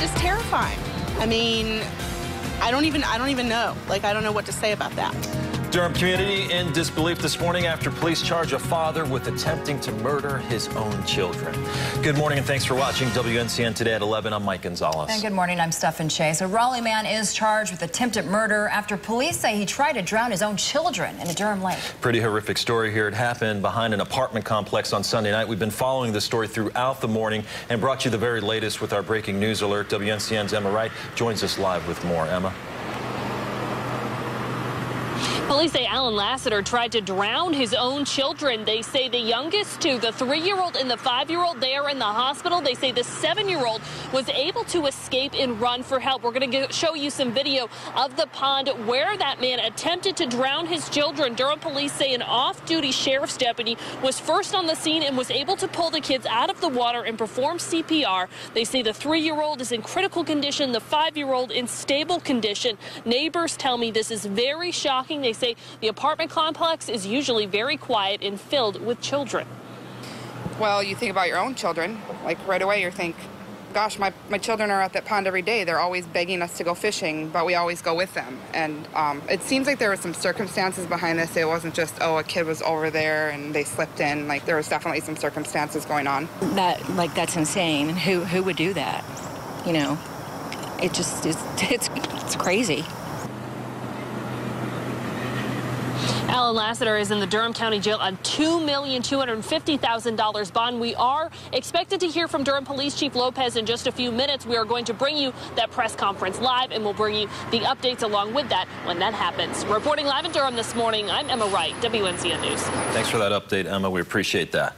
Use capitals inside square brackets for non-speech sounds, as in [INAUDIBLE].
just terrifying. I mean, I don't even I don't even know. Like I don't know what to say about that. Durham community in disbelief this morning after police charge a father with attempting to murder his own children. Good morning and thanks for watching WNCN Today at 11. I'm Mike Gonzalez. And good morning, I'm Stephen Chase. A Raleigh man is charged with attempted murder after police say he tried to drown his own children in a Durham lake. Pretty horrific story here. It happened behind an apartment complex on Sunday night. We've been following this story throughout the morning and brought you the very latest with our breaking news alert. WNCN's Emma Wright joins us live with more. Emma. Police say Alan Lassiter tried to drown his own children. They say the youngest two, the three-year-old and the five-year-old, they are in the hospital. They say the seven-year-old was able to escape and run for help. We're going to show you some video of the pond where that man attempted to drown his children. Durham police say an off-duty sheriff's deputy was first on the scene and was able to pull the kids out of the water and perform CPR. They say the three-year-old is in critical condition, the five-year-old in stable condition. Neighbors tell me this is very shocking. They say the apartment complex is usually very quiet and filled with children. Well, you think about your own children. Like right away, you think, gosh, my, my children are at that pond every day. They're always begging us to go fishing, but we always go with them. And um, it seems like there were some circumstances behind this. It wasn't just, oh, a kid was over there and they slipped in. Like there was definitely some circumstances going on. That, like, that's insane. Who, who would do that? You know, it just is, [LAUGHS] it's, it's crazy. Alan Lassiter is in the Durham County Jail on $2,250,000 bond. We are expected to hear from Durham Police Chief Lopez in just a few minutes. We are going to bring you that press conference live, and we'll bring you the updates along with that when that happens. Reporting live in Durham this morning, I'm Emma Wright, WNCN News. Thanks for that update, Emma. We appreciate that.